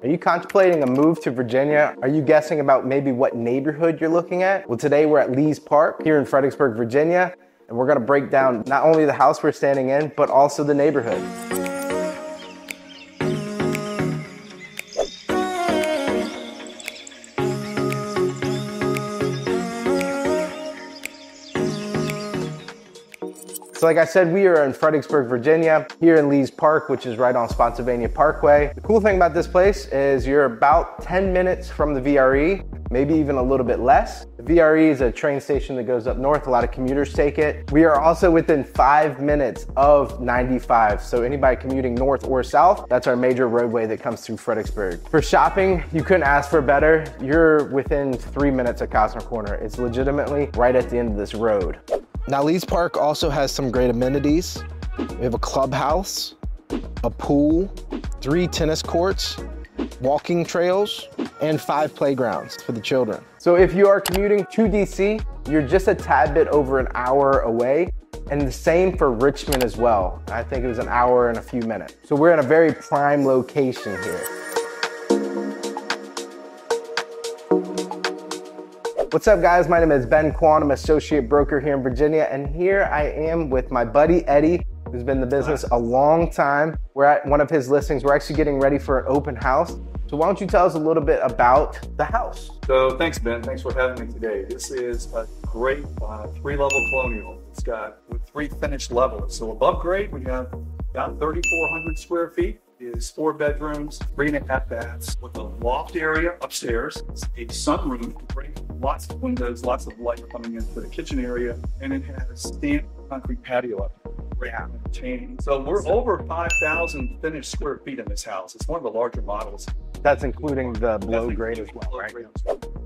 Are you contemplating a move to Virginia? Are you guessing about maybe what neighborhood you're looking at? Well, today we're at Lees Park here in Fredericksburg, Virginia, and we're gonna break down not only the house we're standing in, but also the neighborhood. So like I said, we are in Fredericksburg, Virginia, here in Lees Park, which is right on Spotsylvania Parkway. The cool thing about this place is you're about 10 minutes from the VRE, maybe even a little bit less. The VRE is a train station that goes up north. A lot of commuters take it. We are also within five minutes of 95. So anybody commuting north or south, that's our major roadway that comes through Fredericksburg. For shopping, you couldn't ask for better. You're within three minutes of Cosner Corner. It's legitimately right at the end of this road. Now, Lees Park also has some great amenities. We have a clubhouse, a pool, three tennis courts, walking trails, and five playgrounds for the children. So if you are commuting to DC, you're just a tad bit over an hour away. And the same for Richmond as well. I think it was an hour and a few minutes. So we're in a very prime location here. What's up guys? My name is Ben Quann. I'm associate broker here in Virginia and here I am with my buddy Eddie who's been in the business a long time. We're at one of his listings. We're actually getting ready for an open house. So why don't you tell us a little bit about the house? So thanks Ben, thanks for having me today. This is a great uh, three-level colonial. It's got three finished levels. So above grade we have about 3,400 square feet is four bedrooms, three and a half baths with a loft area upstairs, a sunroom, lots of windows, lots of light coming into the kitchen area, and it has a stamped concrete patio up. Yeah. So we're over 5,000 finished square feet in this house. It's one of the larger models. That's including the below grade as well, right?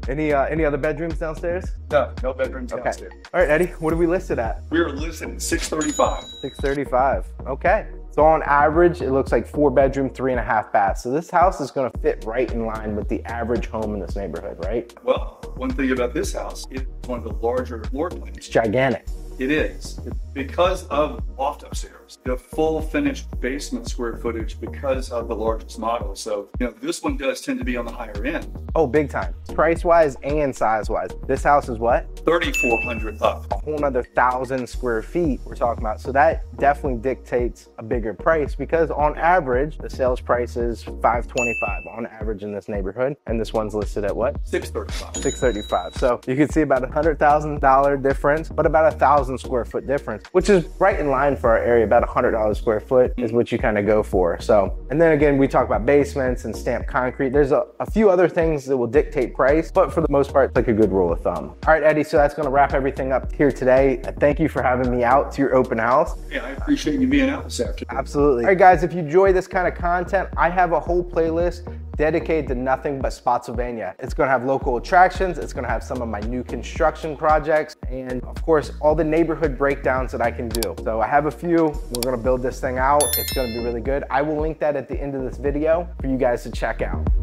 Any uh, any other bedrooms downstairs? No, no bedrooms okay. downstairs. All right, Eddie, what are we listed at? We are listed at 635. 635. Okay. So on average, it looks like four bedroom, three and a half bath. So this house is gonna fit right in line with the average home in this neighborhood, right? Well, one thing about this house, it's one of the larger floor plans. It's gigantic. It is. Because of loft upstairs, the full finished basement square footage because of the largest model. So, you know, this one does tend to be on the higher end. Oh, big time. Price wise and size wise. This house is what? 3,400 up. A whole nother thousand square feet we're talking about. So that definitely dictates a bigger price because on average, the sales price is 525 on average in this neighborhood. And this one's listed at what? 635. 635. So you can see about a $100,000 difference, but about a thousand square foot difference, which is right in line for our area. About $100 square foot is what you kind of go for. So, and then again, we talk about basements and stamped concrete. There's a, a few other things that will dictate price, but for the most part, it's like a good rule of thumb. All right, Eddie, so that's gonna wrap everything up here today. Thank you for having me out to your open house. Yeah, I appreciate you being out this afternoon. Absolutely. All right, guys, if you enjoy this kind of content, I have a whole playlist dedicated to nothing but Spotsylvania. It's gonna have local attractions, it's gonna have some of my new construction projects, and of course, all the neighborhood breakdowns that I can do. So I have a few, we're gonna build this thing out. It's gonna be really good. I will link that at the end of this video for you guys to check out.